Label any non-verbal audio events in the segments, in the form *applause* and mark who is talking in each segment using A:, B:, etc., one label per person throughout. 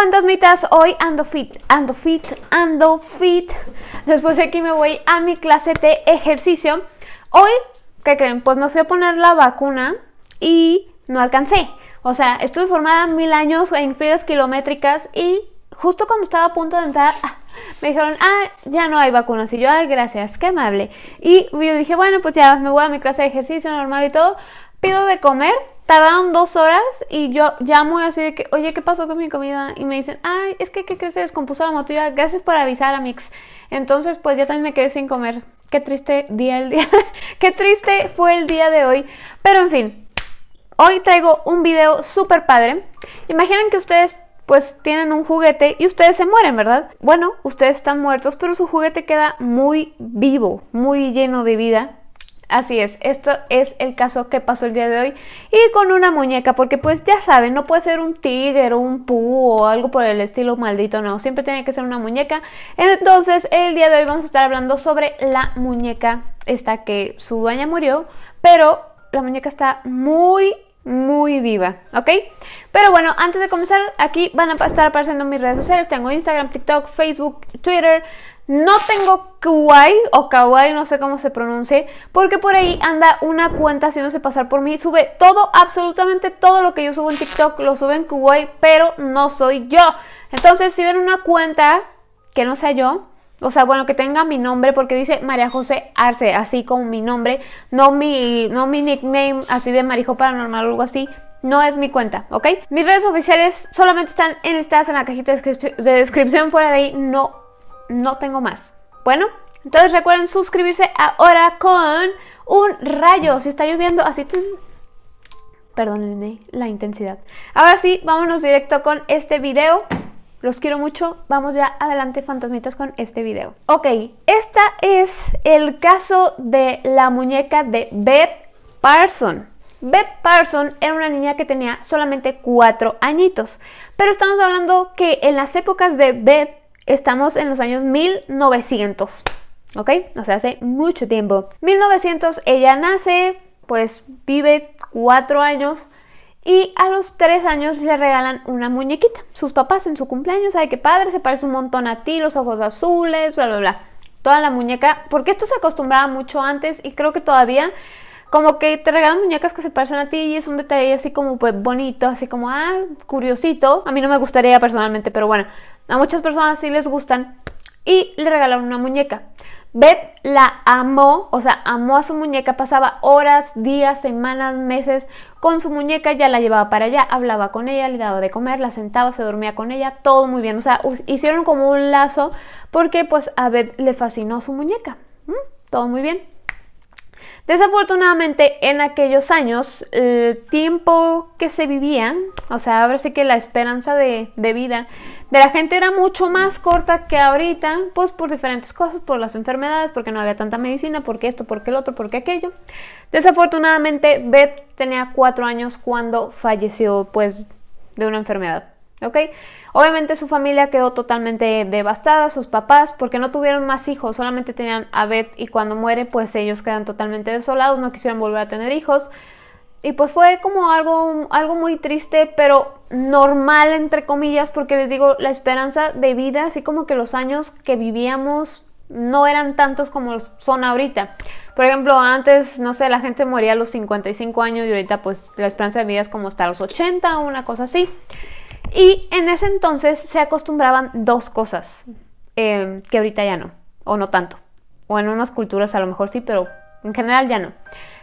A: fantasmitas, hoy ando fit, ando fit, ando fit. Después de aquí me voy a mi clase de ejercicio. Hoy, ¿qué creen? Pues me fui a poner la vacuna y no alcancé. O sea, estuve formada mil años en filas kilométricas y justo cuando estaba a punto de entrar, ah, me dijeron, ah, ya no hay vacunas. Y yo, ay, gracias, qué amable. Y yo dije, bueno, pues ya me voy a mi clase de ejercicio normal y todo. Pido de comer tardaron dos horas y yo llamo así de que, oye, ¿qué pasó con mi comida? Y me dicen, ay, es que, ¿qué crees? Se descompuso la motiva. Gracias por avisar a Mix. Entonces, pues ya también me quedé sin comer. Qué triste día el día. *laughs* Qué triste fue el día de hoy. Pero en fin, hoy traigo un video súper padre. Imaginen que ustedes pues tienen un juguete y ustedes se mueren, ¿verdad? Bueno, ustedes están muertos, pero su juguete queda muy vivo, muy lleno de vida Así es, esto es el caso que pasó el día de hoy. Y con una muñeca, porque pues ya saben, no puede ser un tigre o un pu o algo por el estilo maldito, no, siempre tiene que ser una muñeca. Entonces, el día de hoy vamos a estar hablando sobre la muñeca esta que su dueña murió, pero la muñeca está muy muy viva, ¿ok? Pero bueno, antes de comenzar, aquí van a estar apareciendo mis redes sociales. Tengo Instagram, TikTok, Facebook, Twitter, no tengo Kawaii o Kawaii, no sé cómo se pronuncie, porque por ahí anda una cuenta haciéndose pasar por mí. Sube todo, absolutamente todo lo que yo subo en TikTok, lo sube en Kawaii, pero no soy yo. Entonces, si ven una cuenta que no sea yo, o sea, bueno, que tenga mi nombre porque dice María José Arce, así como mi nombre, no mi, no mi nickname así de Marijo Paranormal o algo así. No es mi cuenta, ¿ok? Mis redes oficiales solamente están enlistadas en la cajita de descripción. Fuera de ahí no no tengo más. Bueno, entonces recuerden suscribirse ahora con un rayo. Si está lloviendo así... Perdónenme la intensidad. Ahora sí, vámonos directo con este video. Los quiero mucho. Vamos ya adelante, fantasmitas, con este video. Ok, esta es el caso de la muñeca de Beth Parson. Beth Parson era una niña que tenía solamente cuatro añitos. Pero estamos hablando que en las épocas de Beth Estamos en los años 1900, ¿ok? O sea, hace mucho tiempo. 1900, ella nace, pues vive cuatro años y a los tres años le regalan una muñequita. Sus papás en su cumpleaños, ay, qué padre, se parece un montón a ti, los ojos azules, bla, bla, bla. Toda la muñeca, porque esto se acostumbraba mucho antes y creo que todavía como que te regalan muñecas que se parecen a ti y es un detalle así como pues bonito, así como, ah, curiosito. A mí no me gustaría personalmente, pero bueno, a muchas personas sí les gustan. Y le regalaron una muñeca. Beth la amó, o sea, amó a su muñeca, pasaba horas, días, semanas, meses con su muñeca, ya la llevaba para allá, hablaba con ella, le daba de comer, la sentaba, se dormía con ella, todo muy bien, o sea, hicieron como un lazo porque pues a Beth le fascinó su muñeca, todo muy bien. Desafortunadamente en aquellos años el tiempo que se vivía, o sea, ahora sí que la esperanza de, vida de la gente era mucho más corta que ahorita, pues por diferentes cosas, por las enfermedades, porque no había tanta medicina, porque esto, porque el otro, porque aquello. Desafortunadamente Beth tenía cuatro años cuando falleció pues de una enfermedad. ¿Ok? Obviamente su familia quedó totalmente devastada, sus papás, porque no tuvieron más hijos, solamente tenían a Beth y cuando muere, pues ellos quedan totalmente desolados, no quisieron volver a tener hijos. Y pues fue como algo, algo muy triste, pero normal, entre comillas, porque les digo, la esperanza de vida, así como que los años que vivíamos no eran tantos como son ahorita. Por ejemplo, antes, no sé, la gente moría a los 55 años y ahorita pues la esperanza de vida es como hasta los 80 o una cosa así. Y en ese entonces se acostumbraban dos cosas, eh, que ahorita ya no, o no tanto. O en unas culturas a lo mejor sí, pero en general ya no.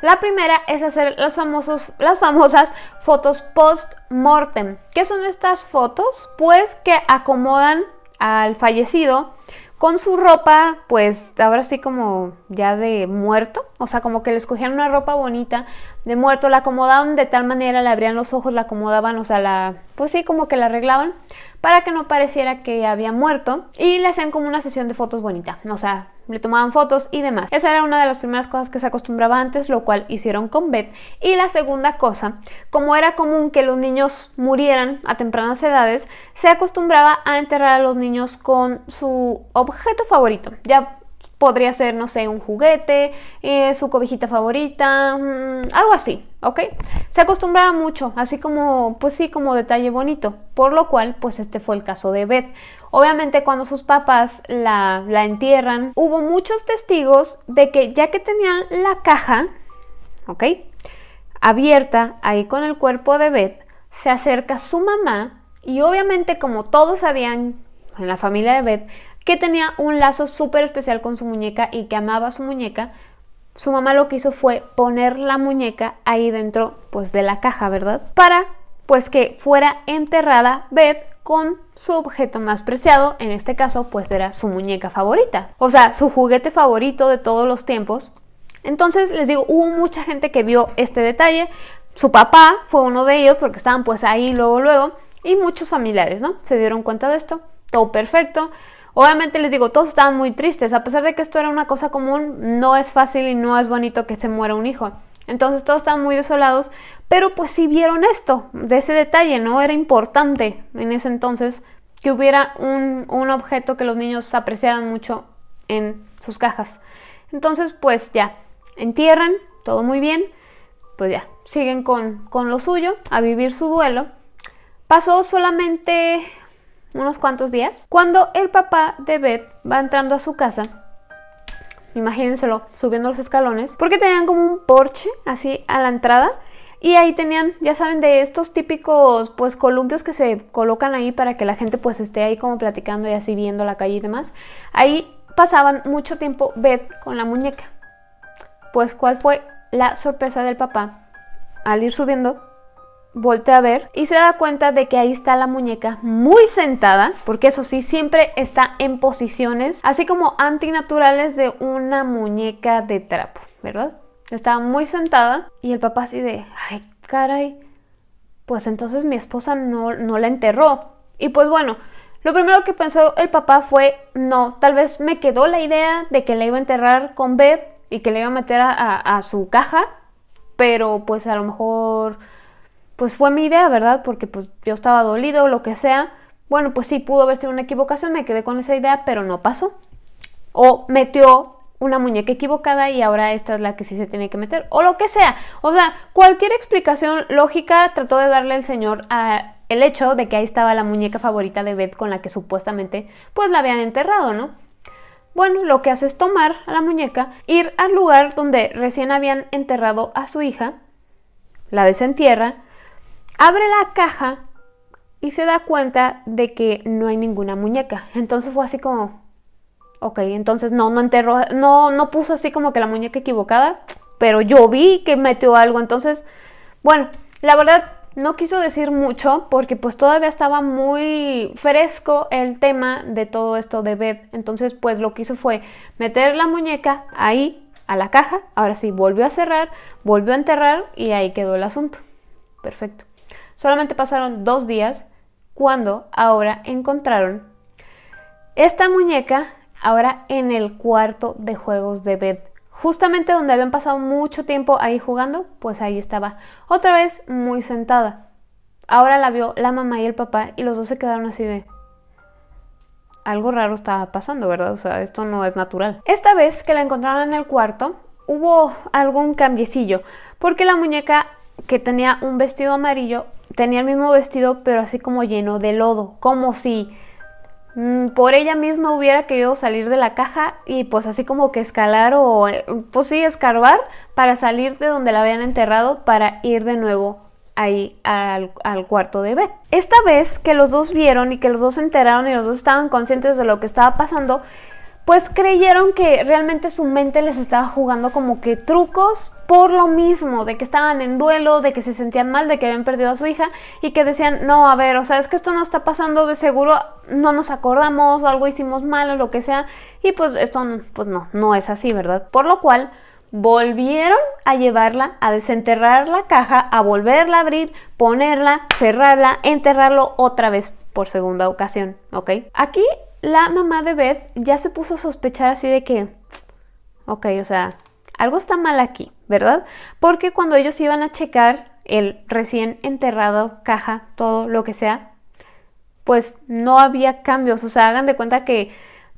A: La primera es hacer las, famosos, las famosas fotos post-mortem. ¿Qué son estas fotos? Pues que acomodan al fallecido con su ropa, pues ahora sí como ya de muerto, o sea, como que le escogían una ropa bonita de muerto, la acomodaban de tal manera, le abrían los ojos, la acomodaban, o sea, la, pues sí, como que la arreglaban para que no pareciera que había muerto y le hacían como una sesión de fotos bonita, o sea, le tomaban fotos y demás. Esa era una de las primeras cosas que se acostumbraba antes, lo cual hicieron con Beth. Y la segunda cosa, como era común que los niños murieran a tempranas edades, se acostumbraba a enterrar a los niños con su objeto favorito. Ya Podría ser, no sé, un juguete, eh, su cobijita favorita, mm, algo así, ¿ok? Se acostumbraba mucho, así como, pues sí, como detalle bonito, por lo cual, pues este fue el caso de Beth. Obviamente cuando sus papás la, la entierran, hubo muchos testigos de que ya que tenían la caja, ¿ok? Abierta ahí con el cuerpo de Beth, se acerca su mamá y obviamente como todos sabían en la familia de Beth, que tenía un lazo súper especial con su muñeca y que amaba su muñeca, su mamá lo que hizo fue poner la muñeca ahí dentro pues de la caja, ¿verdad? Para pues que fuera enterrada Beth con su objeto más preciado, en este caso pues era su muñeca favorita, o sea, su juguete favorito de todos los tiempos. Entonces les digo, hubo mucha gente que vio este detalle, su papá fue uno de ellos porque estaban pues ahí luego luego y muchos familiares, ¿no? Se dieron cuenta de esto, todo perfecto. Obviamente les digo, todos estaban muy tristes, a pesar de que esto era una cosa común, no es fácil y no es bonito que se muera un hijo. Entonces todos estaban muy desolados, pero pues sí vieron esto, de ese detalle, ¿no? Era importante en ese entonces que hubiera un, objeto que los niños apreciaran mucho en sus cajas. Entonces pues ya, entierran, todo muy bien, pues ya, siguen con, con lo suyo, a vivir su duelo. Pasó solamente unos cuantos días, cuando el papá de Beth va entrando a su casa, imagínenselo, subiendo los escalones, porque tenían como un porche así a la entrada. Y ahí tenían, ya saben, de estos típicos pues columpios que se colocan ahí para que la gente pues esté ahí como platicando y así viendo la calle y demás. Ahí pasaban mucho tiempo Beth con la muñeca. Pues cuál fue la sorpresa del papá al ir subiendo voltea a ver y se da cuenta de que ahí está la muñeca muy sentada, porque eso sí, siempre está en posiciones así como antinaturales de una muñeca de trapo, ¿verdad? Estaba muy sentada y el papá así de, ay, caray, pues entonces mi esposa no, no la enterró. Y pues bueno, lo primero que pensó el papá fue, no, tal vez me quedó la idea de que la iba a enterrar con Beth y que le iba a meter a su caja, pero pues a lo mejor pues fue mi idea, ¿verdad? Porque pues yo estaba dolido o lo que sea. Bueno, pues sí, pudo haber sido una equivocación, me quedé con esa idea, pero no pasó. O metió una muñeca equivocada y ahora esta es la que sí se tiene que meter, o lo que sea. O sea, cualquier explicación lógica trató de darle el señor a el hecho de que ahí estaba la muñeca favorita de Beth con la que supuestamente pues la habían enterrado, ¿no? Bueno, lo que hace es tomar a la muñeca, ir al lugar donde recién habían enterrado a su hija, la desentierra, Abre la caja y se da cuenta de que no hay ninguna muñeca. Entonces fue así como, ok, entonces no, no enterró, no, no puso así como que la muñeca equivocada, pero yo vi que metió algo. Entonces, bueno, la verdad no quiso decir mucho porque pues todavía estaba muy fresco el tema de todo esto de Beth. Entonces pues lo que hizo fue meter la muñeca ahí a la caja. Ahora sí, volvió a cerrar, volvió a enterrar y ahí quedó el asunto. Perfecto. Solamente pasaron dos días cuando ahora encontraron esta muñeca ahora en el cuarto de juegos de Beth. Justamente donde habían pasado mucho tiempo ahí jugando, pues ahí estaba, otra vez muy sentada. Ahora la vio la mamá y el papá y los dos se quedaron así de... Algo raro estaba pasando, ¿verdad? O sea, esto no es natural. Esta vez que la encontraron en el cuarto, hubo algún cambiecillo, porque la muñeca que tenía un vestido amarillo tenía el mismo vestido, pero así como lleno de lodo, como si mm, por ella misma hubiera querido salir de la caja y pues así como que escalar o eh, pues sí, escarbar para salir de donde la habían enterrado para ir de nuevo ahí al, al, cuarto de Beth. Esta vez que los dos vieron y que los dos se enteraron y los dos estaban conscientes de lo que estaba pasando, pues creyeron que realmente su mente les estaba jugando como que trucos por lo mismo, de que estaban en duelo, de que se sentían mal, de que habían perdido a su hija y que decían, no, a ver, o sea, es que esto no está pasando, de seguro no nos acordamos o algo hicimos mal o lo que sea y pues esto pues no, no es así, ¿verdad? Por lo cual volvieron a llevarla, a desenterrar la caja, a volverla a abrir, ponerla, cerrarla, enterrarlo otra vez por segunda ocasión, ¿ok? Aquí la mamá de Beth ya se puso a sospechar así de que, ok, o sea, algo está mal aquí, ¿verdad? Porque cuando ellos iban a checar el recién enterrado, caja, todo lo que sea, pues no había cambios, o sea, hagan de cuenta que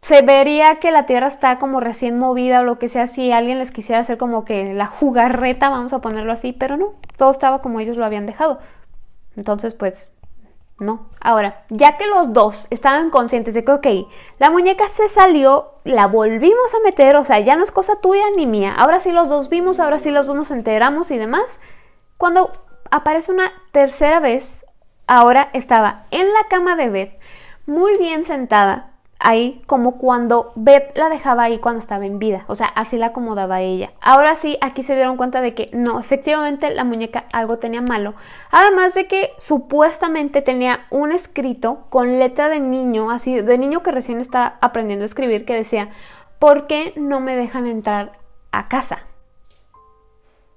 A: se vería que la Tierra está como recién movida o lo que sea, si alguien les quisiera hacer como que la jugarreta, vamos a ponerlo así, pero no, todo estaba como ellos lo habían dejado. Entonces, pues, no. Ahora, ya que los dos estaban conscientes de que, ok, la muñeca se salió, la volvimos a meter, o sea, ya no es cosa tuya ni mía. Ahora sí los dos vimos, ahora sí los dos nos enteramos y demás. Cuando aparece una tercera vez, ahora estaba en la cama de Beth, muy bien sentada, ahí como cuando Beth la dejaba ahí cuando estaba en vida, o sea, así la acomodaba ella. Ahora sí, aquí se dieron cuenta de que no, efectivamente la muñeca algo tenía malo, además de que supuestamente tenía un escrito con letra de niño, así de niño que recién está aprendiendo a escribir, que decía, ¿por qué no me dejan entrar a casa?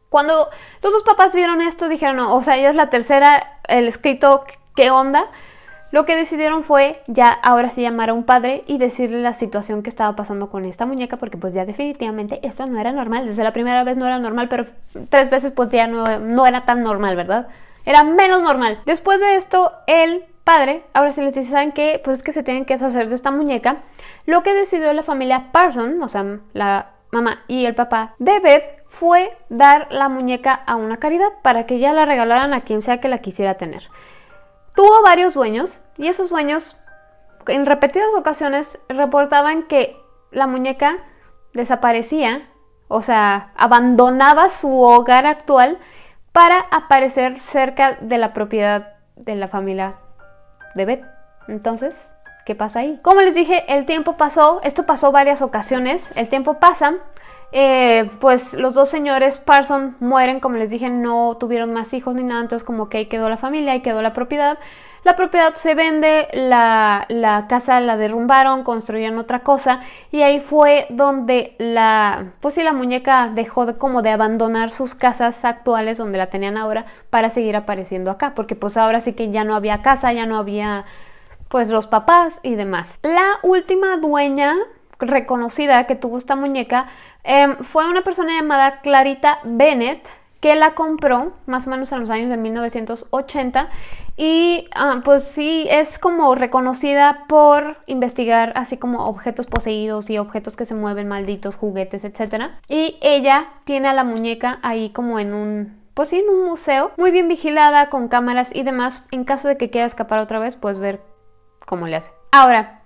A: Cuando los dos papás vieron esto, dijeron, no, o sea, ella es la tercera, el escrito, ¿qué onda? Lo que decidieron fue ya ahora sí llamar a un padre y decirle la situación que estaba pasando con esta muñeca porque pues ya definitivamente esto no era normal. Desde la primera vez no era normal, pero tres veces pues ya no, no era tan normal, ¿verdad? Era menos normal. Después de esto, el padre, ahora sí les dice, ¿saben qué? Pues es que se tienen que deshacer de esta muñeca. Lo que decidió la familia Parson, o sea, la mamá y el papá de Beth, fue dar la muñeca a una caridad para que ya la regalaran a quien sea que la quisiera tener. Tuvo varios sueños y esos sueños en repetidas ocasiones reportaban que la muñeca desaparecía, o sea, abandonaba su hogar actual para aparecer cerca de la propiedad de la familia de Beth. Entonces, ¿qué pasa ahí? Como les dije, el tiempo pasó, esto pasó varias ocasiones, el tiempo pasa eh, pues los dos señores Parson mueren, como les dije, no tuvieron más hijos ni nada, entonces como que ahí quedó la familia, ahí quedó la propiedad. La propiedad se vende, la, la, casa la derrumbaron, construyeron otra cosa y ahí fue donde la, pues sí, la muñeca dejó de, como de abandonar sus casas actuales donde la tenían ahora para seguir apareciendo acá, porque pues ahora sí que ya no había casa, ya no había pues los papás y demás. La última dueña reconocida que tuvo esta muñeca em, fue una persona llamada Clarita Bennett que la compró más o menos en los años de 1980 y ah, pues sí es como reconocida por investigar así como objetos poseídos y objetos que se mueven malditos juguetes etcétera. Y ella tiene a la muñeca ahí como en un pues sí en un museo muy bien vigilada con cámaras y demás. En caso de que quiera escapar otra vez pues ver cómo le hace. Ahora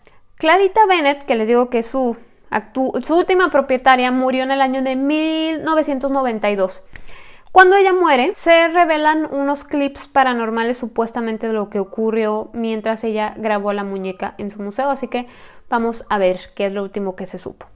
A: Clarita Bennett, que les digo que su, su última propietaria murió en el año de 1992. Cuando ella muere, se revelan unos clips paranormales supuestamente de lo que ocurrió mientras ella grabó la muñeca en su museo, así que vamos a ver qué es lo último que se supo.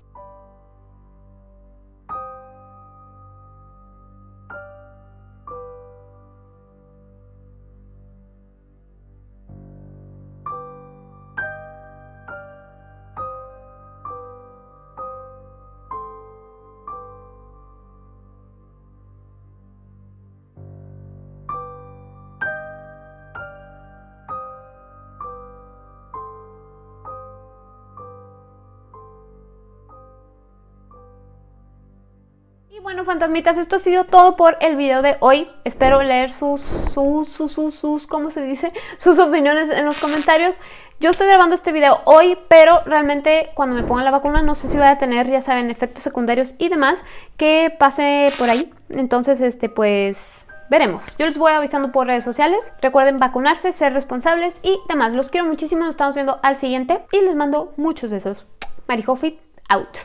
A: Bueno, fantasmitas, esto ha sido todo por el video de hoy. Espero leer sus, sus, sus, sus, sus, ¿cómo se dice? *laughs* Sus opiniones en los comentarios. Yo estoy grabando este video hoy, pero realmente cuando me pongan la vacuna no sé si voy a tener, ya saben, efectos secundarios y demás que pase por ahí. Entonces, este, pues, veremos. Yo les voy avisando por redes sociales. Recuerden vacunarse, ser responsables y demás. Los quiero muchísimo, nos estamos viendo al siguiente y les mando muchos besos. Marijofit, out.